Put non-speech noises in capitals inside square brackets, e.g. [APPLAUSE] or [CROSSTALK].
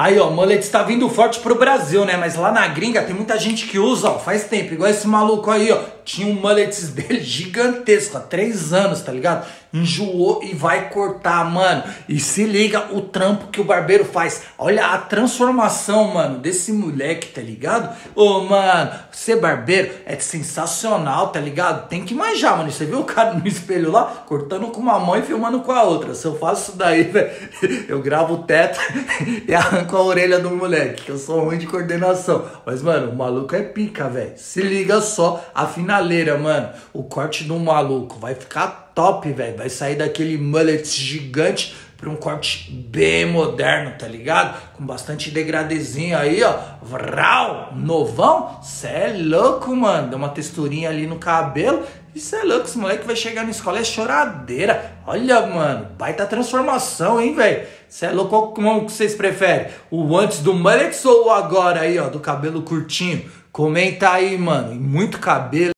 Aí, ó, mullet está vindo forte pro Brasil, né? Mas lá na gringa tem muita gente que usa, ó, faz tempo. Igual esse maluco aí, ó. Tinha um mullets [LAUGHS] dele gigantesco, há três anos, tá ligado? Enjoou e vai cortar, mano. E se liga o trampo que o barbeiro faz. Olha a transformação, mano, desse moleque, tá ligado? Ô, mano, ser barbeiro é sensacional, tá ligado? Tem que manjar, mano. Você viu o cara no espelho lá, cortando com uma mão e filmando com a outra. Se eu faço isso daí, [LAUGHS] velho, eu gravo o teto [LAUGHS] e arranco a orelha do moleque, que eu sou ruim de coordenação. Mas, mano, o maluco é pica, velho. Se liga só a finaleira, mano. O corte do maluco vai ficar top, velho. Vai sair daquele mullet gigante para um corte bem moderno, tá ligado? Com bastante degradezinho aí, ó. Vral, novão. Cê é louco, mano. Deu uma texturinha ali no cabelo. Isso é louco, esse moleque vai chegar na escola é choradeira. Olha, mano, baita transformação, hein, velho? Você é louco, como que vocês preferem? O antes do mullet ou o agora aí, ó, do cabelo curtinho? Comenta aí, mano. Muito cabelo.